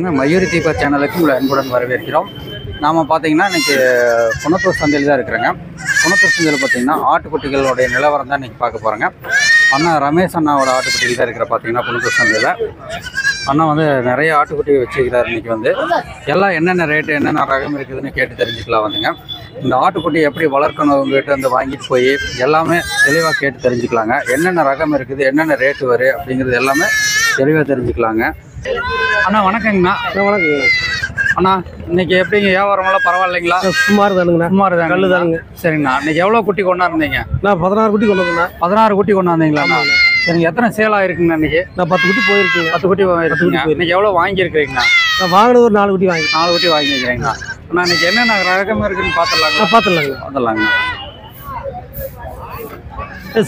மயூரி தீபா சேனலுக்கு உங்களை அன்புடன் வரவேற்கிறோம். நாம் பார்த்தீங்கன்னா இன்னைக்கு குணத்தூர் சந்தையில் தான் இருக்கிறேங்க. குணத்தூர் சந்தையில் பார்த்தீங்கன்னா ஆட்டுக்குட்டிகளுடைய நிலவரம் தான் இன்றைக்கி பார்க்க போகிறேங்க அண்ணா ரமேஷ் அண்ணாவோட ஆட்டுக்குட்டிகள் தான் இருக்கிற பார்த்தீங்கன்னா குணத்தூர் சந்தையில். அண்ணா வந்து நிறைய ஆட்டுக்குட்டி வச்சுருக்கிறார் இன்னைக்கு வந்து. எல்லாம் என்னென்ன ரேட்டு என்னென்ன ரகம் இருக்குதுன்னு கேட்டு தெரிஞ்சுக்கலாம் வந்துங்க. இந்த ஆட்டுக்குட்டி எப்படி வளர்க்கணும் உங்ககிட்ட வந்து வாங்கிட்டு போய் எல்லாமே தெளிவாக கேட்டு தெரிஞ்சுக்கலாங்க. என்னென்ன ரகம் இருக்குது என்னென்ன ரேட்டு வரும் அப்படிங்கிறது எல்லாமே தெளிவாக தெரிஞ்சுக்கலாங்க. அண்ணா வணக்கங்கண்ணா. வணக்கம் அண்ணா இன்னைக்கு எப்படிங்க? வியாபாரமெல்லாம் பரவாயில்லைங்களா? சுமார் தானுங்கண்ணா. சுமார் தாங்க கல்லு தானுங்க. சரிங்கண்ணா. இன்னைக்கு எவ்வளோ குட்டி கொண்டாருந்தீங்க நான் பதினாறு குட்டி கொண்டு வந்தேண்ணா பதினாறு குட்டி கொண்டாந்தீங்களாண்ணா சரிங்க எத்தனை சேல் ஆயிருக்குங்கண்ணா இன்னைக்கு? நான் பத்து குட்டி போயிருக்கேங்க. பத்து குட்டி இருக்குங்க இன்னைக்கு எவ்வளோ வாங்கியிருக்கிறீங்கண்ணா? நான் வாங்கினது ஒரு நாலு குட்டி வாங்கி நாலு குட்டி வாங்கிக்கிறீங்கண்ணா அண்ணா இன்னைக்கு என்னென்ன ரகம் இருக்குன்னு பார்த்துடலாங்க பார்த்துடலாங்க. பார்த்துடலாங்க.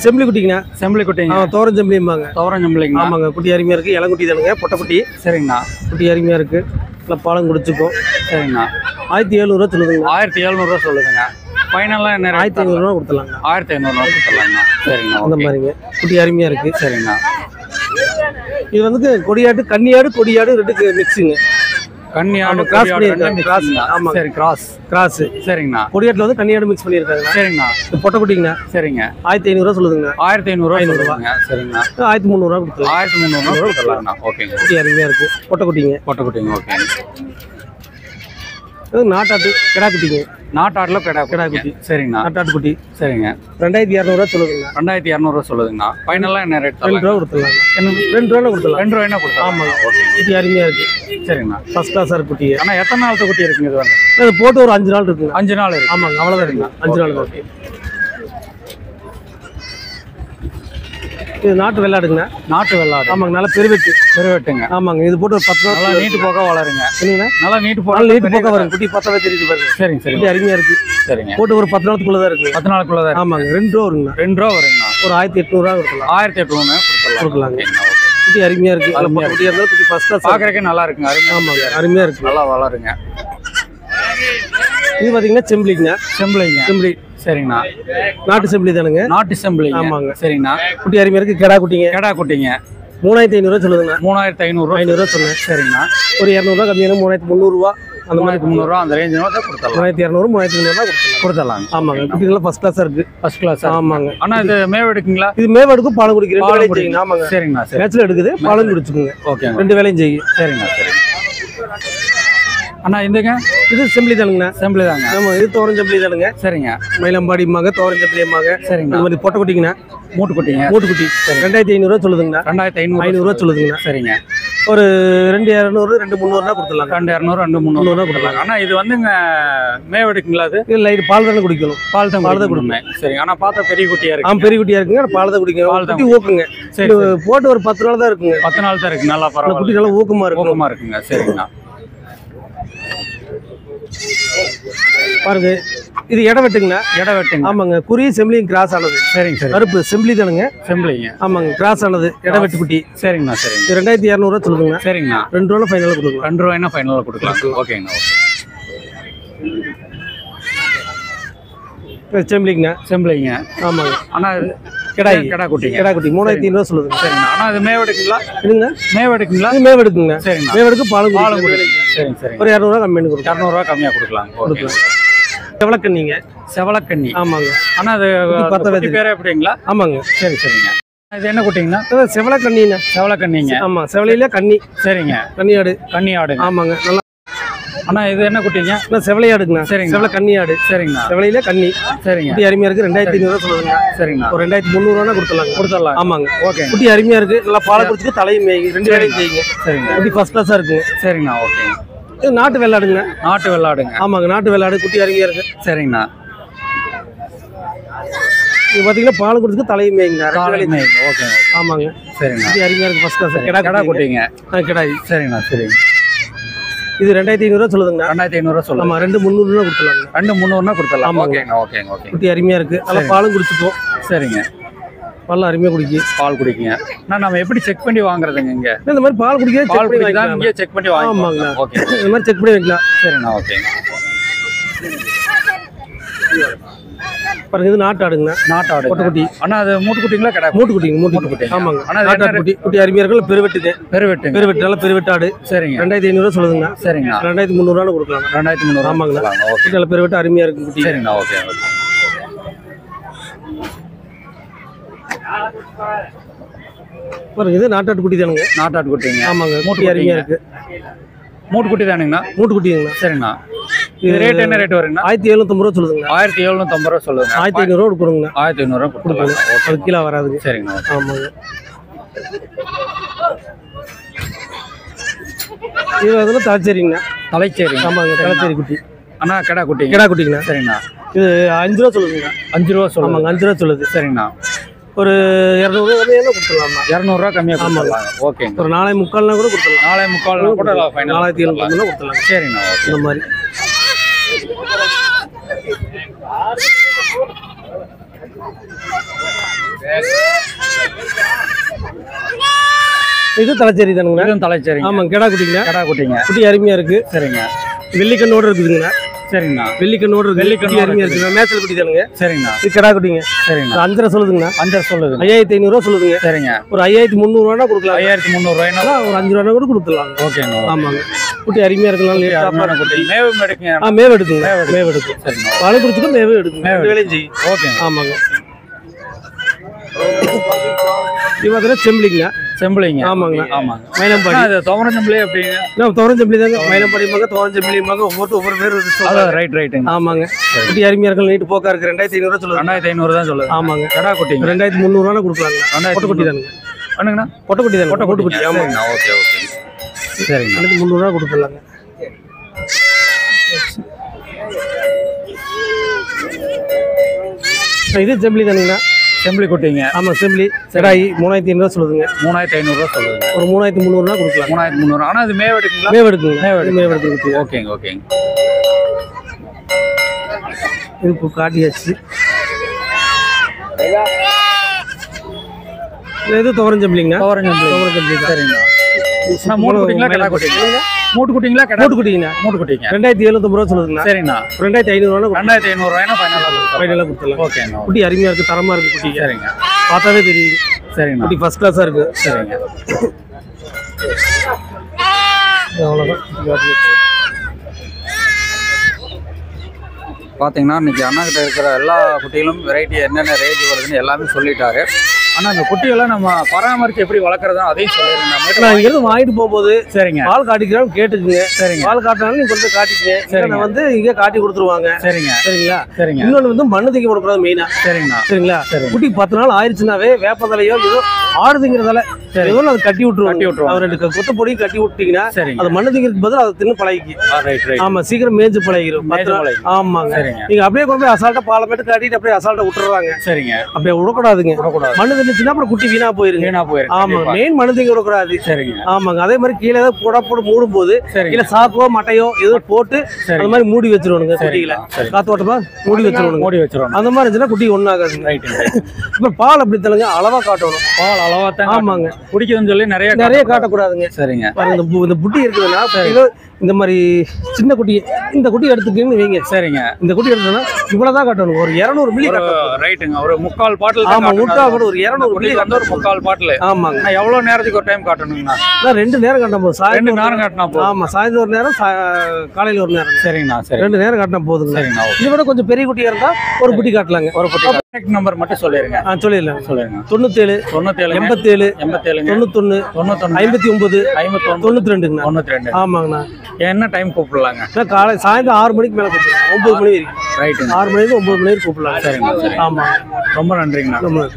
செம்பிளி குட்டிங்கண்ணா. செம்பிளி குட்டிங்க. தோரம் செம்பிளிம்பாங்க துவரம் செம்பிளிங்களா ஆமாங்க குட்டி அருமையாக இருக்குது இளங்குட்டி தானுங்க பொட்டை குட்டி. சரிங்கண்ணா. குட்டி அருமையாக இருக்குது நல்லா பாலம் குடிச்சுக்கும் சரிங்கண்ணா. ஆயிரத்தி எழுநூறுவா சொல்லுதுங்க ஆயிரத்தி எழுநூறுவா சொல்லுதுங்க. ஃபைனலாக என்ன ஆயிரத்தி ஐநூறுரூவா கொடுத்துலாங்க ஆயிரத்தி ஐநூறுரூவா கொடுத்துடலாங்கண்ணா. சரிங்கண்ணா அந்த மாதிரிங்க. குட்டி அருமையாக இருக்குது சரிங்கண்ணா. இது வந்து கொடியாடு கன்னியாடு கொடியாடு ரெண்டுக்கு மிக்ஸுங்க கன்னியாடு ஆமா, cross கொடியாடு ரெண்டும் பண்ணியிருக்காங்க. cross, mixing தான். ஆமாங்க. சரி கிராஸ் கிராஸு சரிங்கண்ணா. கொடியாட்டில் வந்து கன்னியாடு மிக்ஸ் பண்ணியிருக்காங்க. சரிங்கண்ணா. இது பொட்டை குட்டிங்கண்ணா சரிங்க. ஆயிரத்தி ஐநூறுரூவா சொல்லுதுங்க ஆயிரத்தி ஐநூறுரூவா ஐநூறுரூவா. சொல்லுவாங்க சரிங்கண்ணா. ஆயிரத்தி முந்நூறுரூவா கொடுத்துலாம் ஆயிரத்தி முந்நூறுரூவா கொடுத்துடலாங்கண்ணா. ஓகேங்க. குட்டி அருமையாக இருக்குது பொட்டை குட்டிங்க கொட்டைக்குட்டிங்க ஓகேங்க. இது நாட்டாட்டு கிடா குட்டிங்க நாட்டாட்டில் கிடா கிடா குட்டி குட்டி. சரிங்கண்ணா. நாட்டாட்டு குட்டி சரிங்க. ரெண்டாயிரத்தி இரநூறுவா சொல்லுதுங்க ரெண்டாயிரத்தி இரநூறுவா சொல்லுதுங்கண்ணா. ஃபைனலாக என்ன ரேட் ரெண்டு ரூபா கொடுத்துடலாங்க. என்ன? ரெண்டு ரூபா கொடுத்துடலாம். ரெண்டு ரூபாய்னா கொடுத்தா ஆமாங்க. ஓகே. குட்டி அருமையாக இருக்கு. சரிங்கண்ணா. ஃபர்ஸ்ட் கிளாஸாக இருக்கு குட்டியை அண்ணா எத்தனை நாளத்து குட்டி இருக்குங்க இது வந்து? அது போட்டு ஒரு அஞ்சு நாள் இருக்குங்க. அஞ்சு நாள் இருக்கு. ஆமாங்க அவ்வளோதான் இருக்குங்க. அஞ்சு நாள் இருக்கு இது நாட்டு வெள்ளாடுங்கண்ணா நாட்டு வெள்ளாடு. ஆமாங்க நல்லா பெருவெட்டு. பெருவெட்டுங்க. ஆமாங்க இது போட்டு ஒரு பத்து நாள் நீட்டு போக வளருங்க. என்னங்கண்ணா நல்லா நீட்டு போக நீட்டு போக்க வரும். குட்டி பத்தாவே தெரியுது பாருங்க. சரிங்க குட்டி அருமையாக இருக்கு. சரிங்க. போட்டு ஒரு பத்து நாளுக்குள்ளே தான் இருக்குங்க பத்து நாளுக்குள்ள தான் இருக்கு. ஆமாங்க ரெண்டு ரூபா வருங்கண்ணா ரெண்டு ரூபா வருங்கண்ணா. ஒரு ஆயிரத்தி எட்நூறுவா கொடுக்கலாம். ஆயிரத்தி எட்நூறு கொடுத்துடலாம். கொடுக்கலாங்க. குட்டி அருமையாக இருக்கு. அதில் அருமையா குட்டி இருந்தாலும் குட்டி ஃபர்ஸ்ட் கிளாஸ் நல்லா இருக்குங்க. அருமையா ஆமாங்க அருமையாக இருக்கு. நல்லா வளருங்க. இது பார்த்தீங்கன்னா செம்பிளிங்க. செம்பிளிங்க. செம்பிளி. சரிங்கண்ணா. நாட்டு செம்பிளி தானுங்க. நாட்டு செம்பிளிங்க. ஆமாங்க. சரிங்கண்ணா. குட்டி அருமையாக இருக்கு. கிடா குட்டிங்க. கெடா குட்டிங்க. மூணாயிரத்தி ஐநூறுரூவா சொல்லுதுங்க. மூணாயிரத்தி ஐநூறுரூவா ஐநூறுரூவா சொன்னேன். சரிங்கண்ணா. ஒரு இரநூறுவா கம்மியான மூணாயிரத்தி முந்நூறுரூவா அந்த மாதிரி மூணாயிரத்தி முந்நூறுரூவா அந்த ரேஞ்சு தான் கொடுத்துடலாம். மூணாயிரத்தி இரநூறு மூணாயிரத்தி முந்நூறுவா கொடுத்துருங்க கொடுத்துடலாங்க. ஆமாங்க. குட்டிங்களாம் ஃபர்ஸ்ட் கிளாஸாக இருக்கு. ஃபர்ஸ்ட் கிளாஸ் ஆமாங்க. அண்ணா இது மேவ் எடுக்குங்களா? இது மேவாடுக்கும் பாலம் குடிக்கு ரெண்டு பாலம் வேலையும் குடிக்கும். செய்யுங்க. ஆமாங்க. சரிங்கண்ணா சரி. எடுக்குது பாலம் குடிச்சுக்குங்க. ஓகேங்க ரெண்டு வேலையும் செய்யும் சரிங்கண்ணா சரிங்க அண்ணா இந்தங்க இது செம்பிளி தானுங்கண்ணா. செம்பிளி தாங்க. ஆமா இது தோரம் செம்பிளி தானுங்க. சரிங்க. மயிலம்பாடிம்பாங்க தோரம் செம்பிளியம்பாங்க சரிங்கண்ணா அந்த மாதிரி பொட்டை குட்டிங்கண்ணா மூட்டு குட்டிங்க மூட்டு குட்டி ரெண்டாயிரத்தி ஐநூறுரூவா சொல்லுதுங்கண்ணா. ரெண்டாயிரத்தி ஐநூறு ஐநூறுரூவா சொல்லுதுங்கண்ணா. சரிங்க. ஒரு ரெண்டு இரநூறு ரெண்டு முந்நூறுனா கொடுத்துடலாங்க. ரெண்டு இரநூறு ரெண்டு முந்நூறு முந்நூறுனா கொடுத்துடலாங்க. அண்ணா இது வந்துங்க மேவ் எடுக்குங்களா அது இல்லை இது பால் தானே குடிக்கணும். பால் தான் பால் தான் கொடுமே சரிங்க. ஆனால் பார்த்தா பெரிய குட்டியா ஆ இருக்கு பெரிய குட்டியா இருக்குங்க. பால் தான் குடிக்கணும். பால் தான் ஊக்குங்க சரி போட்டு ஒரு பத்து நாள் தான் இருக்குங்க. பத்து நாள் தான் இருக்கு. நல்லா அந்த குட்டி பரவாயில்ல. நல்லா ஊக்கமா இருக்கும் ஊக்கமா இருக்குங்க. சரிங்கண்ணா. பாருங்க. இது இட வெட்டுங்கண்ணா இட வெட்டுங்க. ஆமாங்க. குறி செம்பிளியும் கிராஸ் ஆனது. சரிங்க சரி கருப்பு செம்பிளி தானுங்க. செம்பிளிங்க. ஆமாங்க. கிராஸ் ஆனது. இட வெட்டு குட்டி. சரிங்கண்ணா சரிங்க ரெண்டாயிரத்தி இரநூறுவா சொல்லுங்க சரிங்கண்ணா. ரெண்டு ரூபா ஃபைனலாக கொடுக்கலாம். ரெண்டு ரூபாய்னா ஃபைனலாக கொடுக்கலாம். ஓகேங்கண்ணா ஓகே. இது செம்பிளிங்கண்ணா செம்பிளிங்க. ஆமாங்க. இது கிடாய். கிடா குட்டிங்க கிடா குட்டி. மூணாயிரத்தி ஐநூறுவா சொல்லுதுங்க. சரிங்கண்ணா. அண்ணா இது மேவ் எடுக்குங்களா? என்னங்க? மேவ் எடுக்குங்களா? இது மேவெடுக்குங்க சரிங்கண்ணா. மேவெடுக்கு பாலம் பாலம் சரிங்க சரிங்க. ஒரு இரநூறுவா கம்மி பண்ணி கொடுக்கலாம். இரநூறுவா கம்மியாக கொடுக்கலாம். ஓகே. எவ்வளோக்கண்ணீங்க செவலக்கண்ணி ஆமாங்க. அண்ணா அது பத்த பேரே எப்படிங்களா ஆமாங்க. சரி சரிங்க. இது என்ன குட்டிங்கண்ணா அதான் செவலக்கண்ணிண்ணா செவலக்கண்ணிங்க ஆமா. செவலையில கன்னி சரிங்க. கன்னியாடு கன்னி ஆடுங்க ஆமாங்க. நல்லா அண்ணா இது என்ன குட்டிங்க? நல்லா செவலையாடுங்கண்ணா சரிங்க. செவலை கன்னியாடு சரிங்கண்ணா செவலையில கன்னி சரிங்க. குட்டி அருமையா இருக்கு. ரெண்டாயிரத்தி ஐநூறுவா சொல்லுங்க சரிங்கண்ணா ஒரு ரெண்டாயிரத்தி முந்நூறுவா கொடுத்துடலாங்க. கொடுத்துடலாம். ஆமாங்க. ஓகே குட்டி அருமையா இருக்கு. நல்லா பாலை குடிச்சிட்டு தலையும் மேய்ங்க ரெண்டு வேலையும் செய்யுங்க. சரிங்க. குட்டி ஃபர்ஸ்ட் கிளாஸா இருக்குங்க. சரிங்கண்ணா ஓகே இது நாட்டு வெள்ளாடுங்க. நாட்டு வெள்ளாடுங்க. ஆமாங்க நாட்டு வெள்ளாடு குட்டி அருமையா இருக்கு. சரிங்கண்ணா. இது பாத்தீங்கன்னா பால் குடிச்சிட்டு தலையும் மேய்ங்க மேய்ங்க. ஓகே ஆமாங்க. சரிங்கண்ணா. குட்டி அருமையா இருக்கு ஃபர்ஸ்ட் கிளாஸ் கிடா கடா குட்டி குட்டிங்க கிடாய். சரிங்கண்ணா சரிங்க இது ரெண்டாயிரத்தி ஐநூறுவா சொல்லுதுங்கண்ணா. ரெண்டாயிரத்தி ஐநூறுரூவா சொல்லுங்க ஆமா ரெண்டு முந்நூறுவா கொடுத்துடலாங்க. ரெண்டு முந்நூறுனா கொடுத்துடலாம். ஓகேங்க குட்டி அருமையா இருக்கு. நல்லா பாலும் சரிங்க. பால் அருமையா குடிக்கி. பால் குடிக்குங்க. அண்ணா நம்ம எப்படி செக் பண்ணி வாங்குறதுங்க இங்க? இந்த மாதிரி பால் குடிக்க பால் குடிக்கலாம் இங்கே செக் பண்ணி. வாங்கிக்கலாம் ஓகே இந்த மாதிரி செக் பண்ணி வைக்கலாம் சரிண்ணா ஓகேங்க பாருங்க இது நாட்டு ஆடுங்கண்ணா. நாட்டு ஆடு பொட்டக்குட்டி அண்ணா அது மூட்டுக்குட்டிங்களா கடை மூட்டுக்குட்டிங்க மூட்டுக்குட்டி. ஆமாங்க. ஆனா அது நாட்டு என்ன குட்டி குட்டி அருமையாக இருக்கும் பெருவெட்டுங்க. பெருவெட்டுங்க. பெருவெட்டு நல்லா பெருவெட்டு ஆடு சரிங்க. ரெண்டாயிரத்தி ஐநூறுரூவா சொல்லுதுங்கண்ணா. சரிங்கண்ணா ரெண்டாயிரத்தி முந்நூறுவான்னு கொடுக்கலாம் ரெண்டாயிரத்தி முந்நூறு ஆமாங்கண்ணா. ஓகே குட்டி நல்லா பெருவெட்டு அருமையாக இருக்கும் குட்டி. சரிங்கண்ணா ஓகே ஓகே பாருங்க இது நாட்டாட்டு குட்டி தானுங்க. குட்டிங்க ஆமாங்க குட்டி மூட்டுக்குட்டிங்க. அருமையாக இருக்கு. மூட்டுக்குட்டி தானுங்கண்ணா மூட்டுக்குட்டிங்கண்ணா சரிங்கண்ணா. இது ரேட் என்ன ரேட் வருங்கண்ணா? ஆயிரத்தி எழுநூத்தம்பது ரூபா சொல்லுதுங்கண்ணா ஆயிரத்தி எழுநூத்தம்பது ரூபா சொல்லுங்க ஆயிரத்தி ஐநூறுரூவா கொடுக்குறோங்கண்ணா. ஆயிரத்தி ஐநூறுரூவா கொடுக்குங்க அது கீழே வராதுங்க. சரிங்கண்ணா ஆமாங்க. இது அதில் தலைச்சேரிங்கண்ணா. தலைச்சேரிங்க. ஆமாங்க தலைச்சேரி குட்டி. அண்ணா கடா குட்டிங்க. கிடா குட்டிங்கண்ணா. சரிங்கண்ணா. இது அஞ்சு ரூபா சொல்லுதுங்க. அஞ்சு ரூபா சொல்லுங்க அஞ்சு ரூபா சொல்லுது. சரிங்கண்ணா. ஒரு இரநூறுவா கம்மியாக இரநூறுவா கம்மியாக. கொடுத்துருவாங்க ஓகேங்க ஒரு நாளை முக்கால்னா கூட கொடுத்துடலாம். நாளை முக்கால் கூட நாலாயிரத்தி எழுநூத்தம்பதுனா கொடுத்துடலாம். சரிங்கண்ணா ஓகே இந்த மாதிரி. இது தலைச்சேரி தானுங்கண்ணா? இதுவும் தலைச்சேரிங்க. ஆமாங்க கிடா குட்டிங்கண்ணா கடா குட்டிங்க. குட்டி அருமையாக இருக்கு. சரிங்க. வெள்ளிக்கண்ணோட இருக்குதுங்கண்ணா. சரிங்கண்ணா. வெள்ளிக்கண்ணோட குட்டி அருமையாக இருக்குங்க மேட்சல் குட்டி தானுங்க. சரிங்கண்ணா. இது கிடா குட்டிங்க. சரிங்கண்ணா. அஞ்சரை சொல்லுதுங்கண்ணா. அஞ்சரை சொல்லுது ஐயாயிரத்தி ஐநூறுரூவா சொல்லுதுங்க. சரிங்க. ஒரு ஐயாயிரத்தி முந்நூறுவானா கொடுக்கலாம். ஐயாயிரத்தி முந்நூறுவாயினா ஒரு அஞ்சு ரூபா கூட கொடுத்துடலாம். ஓகேங்க ஆமாங்க. குட்டி அருமையாக இருக்கலாம் குட்டி மேவு எடுக்குங்க. ஆ மேவு எடுக்குங்க. மேவு எடுக்கும் சரிங்க. குடிச்சுட்டு மேவு எடுக்கும் மேவு செய்யும் ஓகேங்க. ஆமாங்க. இது பார்த்தீங்கன்னா செம்பிளிங்க செம்பிளிங்க ஆமாங்கண்ணா ஆமாங்க. மயிலம்பாடி அது துவரம் செம்பிளி அப்படிங்க. நான் தோரஞ்செம்பிளி தாங்க. மயிலம்பாடிம்பாங்க தோரஞ்செம்பிளிம்பாங்க ஒவ்வொரு ஒவ்வொரு பேர் அதான் ரைட் ரைட்டுங்க ஆமாங்க. குட்டி அருமையாக இருக்கலாம் நீட்டு போக்கா இருக்கு. ரெண்டாயிரத்தி ஐநூறுவா சொல்லுவாங்க. ரெண்டாயிரத்தி ஐநூறு தான் சொல்லுது ஆமாங்க. கடா குட்டிங்க. ரெண்டாயிரத்தி முந்நூறுவானா கொடுக்கலாங்க. ரெண்டாயிரத்தி பொட்டக்குட்டி தானுங்க. பண்ணுங்கண்ணா பொட்டக்குட்டி தானே கொட்டை பொட்டக்குட்டி. குட்டி ஆமாங்க ஆமாங்க ஓகே ஓகே. சரிங்க ரெண்டாயிரத்தி முந்நூறுவா கொடுத்துடலாங்க. இது செம்பிளி தானுங்கண்ணா. செம்பிளி குட்டிங்க. ஆமாம் செம்பிளி. செடாயி மூணாயிரத்தி ஐநூறுவா சொல்லுதுங்க. மூணாயிரத்தி ஐநூறுரூவா சொல்லுதுங்க. ஒரு மூணாயிரத்தி முந்நூறுனா கொடுக்கலாம். மூணாயிரத்தி முந்நூறு. ஆனால் அது மேவ எடுக்குங்களா மேவ் எடுக்குங்க மேவ் எடுக்கு. மேவ் எடுத்து குட்டி ஓகேங்க ஓகேங்க இது காட்டியாச்சு இது துவரஞ்சம்பிளிங்க துவரஞ்சம்பிளி தான். சரிங்க. மூட்டு குட்டிங்களா? கடா குட்டிங்களா? மூட்டு குட்டிங்களா கடா மூட்டு குட்டிங்கண்ணா மூட்டு குட்டிங்க ரெண்டாயிரத்தி எழுநூத்தம்பது ரூபா சரிங்கண்ணா ரெண்டாயிரத்தி ஐநூறுவானா ரெண்டாயிரத்தி ஐநூறுரூவாய்னா ஃபைனலாக ஃபைனலாக கொடுத்துடலாம். ஓகேங்க குட்டி அருமையாக இருக்குது தரமாக இருக்குது குட்டி. சரிங்க. பார்த்தாவே தெரியுது. சரிங்கண்ணா. குட்டி ஃபர்ஸ்ட் கிளாஸாக இருக்குது சரிங்க. அவ்வளோதான் பார்த்தீங்கன்னா இன்னைக்கு அண்ணா கிட்ட இருக்கிற எல்லா குட்டிகளும் வெரைட்டி என்னென்ன ரேஞ்ச் வருதுன்னு எல்லாமே சொல்லிட்டாரு. ஆனால் அந்த குட்டிகளை நம்ம பராமரித்து எப்படி வளர்க்குறதோ அதையும் சொல்லிடுங்க நான் இங்கிருந்து வாங்கிட்டு போகும்போது சரிங்க. பால் காட்டிக்கிறோம் கேட்டுக்குங்க. சரிங்க. பால் காட்டினாலும் நீங்க போய் காட்டிக்கங்க. இல்லைன்னா வந்து இங்கே காட்டி கொடுத்துருவாங்க. சரிங்க. சரிங்களா? சரிங்க. இன்னொன்று வந்து மண்ணு திங்க கொடுக்கூடாது மெயினா சரிங்களா? சரிங்க. குட்டி பத்து நாள் ஆயிடுச்சுனாவே வேப்பதலையோ ஏதோ ஆடுதுங்கிறதால சரி. ஏதோ அது கட்டி விட்டுருவாங்க. கட்டி விட்டுருவாங்க. அவர் ரெண்டு கொத்த பொடியும் கட்டி விட்டீங்கன்னா சரிங்க. அது மண்ணு திங்கிறதுக்கு பதில் அதை தின்னு ரைட் ஆமா சீக்கிரம் மேய்ஞ்சு பழகிரும். ஆமாங்க. நீங்க அப்படியே கொண்டு போய் அசால்ட்டா பாலமேட்டு காட்டிட்டு அப்படியே அசால்ட்டா விட்டுறாங்க. சரிங்க. அப்படியே விடக்கூடாதுங்க. விடக்கூடாது. மண்ணு தின்னுச்சுன்னா அப்புறம் குட்டி வீணா போயிருங்க. வீணா போயிருக்கு ஆமாங்க கண்டிப்பா. மெயின் மண்ணு திங்க விடக்கூடாது சரிங்க. ஆமாங்க. அதே மாதிரி கீழே ஏதாவது போடா போட்டு மூடும் போது கீழே சாக்கோ மட்டையோ ஏதோ போட்டு அந்த மாதிரி மூடி வச்சிருவானுங்க குட்டிகளை. காத்தோட்டமா மூடி வச்சிருவானுங்க. மூடி வச்சிடணும் அந்த மாதிரி இருந்துச்சுன்னா குட்டி ஒன்றாகாதுங்க ரைட் இப்ப பால் அப்படி தள்ளுங்க அளவா காட்டணும். பால் அளவா தான் ஆமாங்க. குடிக்குதுன்னு சொல்லி நிறைய நிறைய காட்டக்கூடாது. காட்டக்கூடாதுங்க. சரிங்க. இந்த புட்டி இருக்குதுன்னா இந்த மாதிரி சின்ன குட்டி இந்த குட்டி எடுத்துக்கீங்கன்னு வைங்க. சரிங்க. இந்த குட்டி எடுத்தோம்னா இவ்வளவுதான் காட்டணும். ஒரு இரநூறு மில்லி காட்டணும். ரைட்டுங்க. ஒரு முக்கால் பாட்டில் ஆமா முட்டா கூட ஒரு இரநூறு மில்லி வந்து ஒரு காட்டணும். முக்கால் பாட்டில். ஆமாங்க. நான் எவ்வளவு நேரத்துக்கு ஒரு டைம் காட்டணுங்கண்ணா ரெண்டு நேரம் காட்டினா போதும். ரெண்டு சாயந்தரம் நேரம் காட்டினா போதும். ஆமா சாயந்தரம் ஒரு நேரம் காலையில ஒரு நேரம். சரிங்கண்ணா சரி. ரெண்டு நேரம் காட்டினா போதுங்க சரிங்கண்ணா இதை விட கொஞ்சம் பெரிய குட்டியா இருந்தா ஒரு குட்டி காட்டலாங்க. ஒரு குட்டி கான்டாக்ட் நம்பர் மட்டும் சொல்லிருங்க. ஆ சொல்லிடலாம். சொல்லிருங்க. தொண்ணூத்தேழு தொண்ணூத்தேழு எண்பத்தேழு எண்பத்தேழுங்க. தொண்ணூத்தொன்னு தொண்ணூத்தொன்னு. ஐம்பத்தி ஒன்பது ஐம்பத்தொன்னு. தொண்ணூத்தி ரெண்டுங்கண்ணா. தொண்ணூத்தி ரெண்டு. ஆமாங்கண்ணா. என்ன டைம் கூப்பிடலாங்க? நான் காலை சாயந்தரம் ஆறு மணிக்கு மேல கூப்பிடலாம். ஒன்பது மணி வரைக்கும். ரைட்டுங்க ஆறு மணிக்கு ஒன்பது மணி வரைக்கும் கூப்பிடலாம் சரிங்க. சரி ஆமா. ரொம்ப நன்றிங்கண்ணா. ரொம்ப